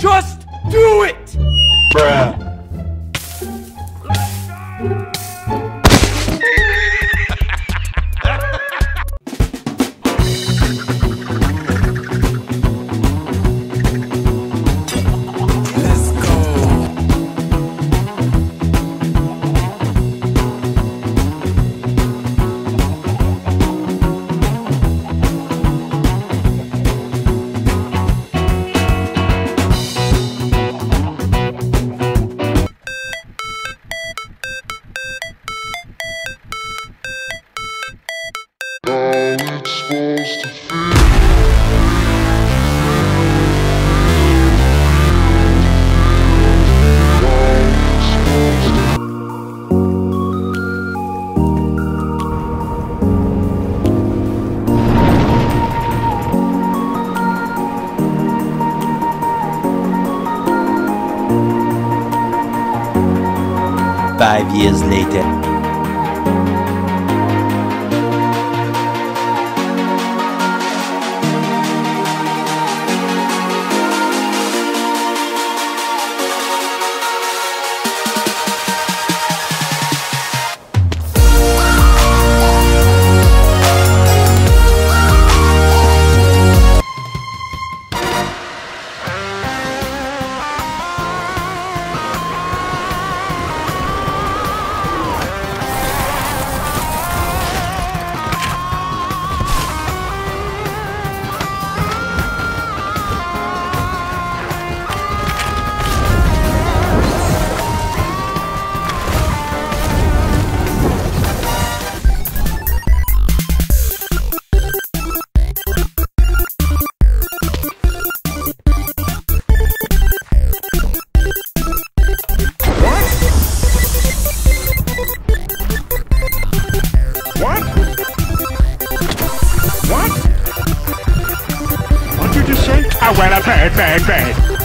Just Five years later. Bad, bad, bad.